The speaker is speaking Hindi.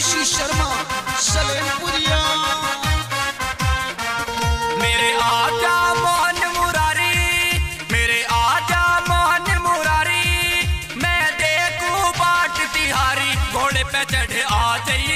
ऋषि शर्मा, सलेमपुरिया। मेरे आजा मोहन मुरारी, मेरे आजा मोहन मुरारी, मैं देखू बाट तिहारी, घोड़े पे चढ़े आ जाइए।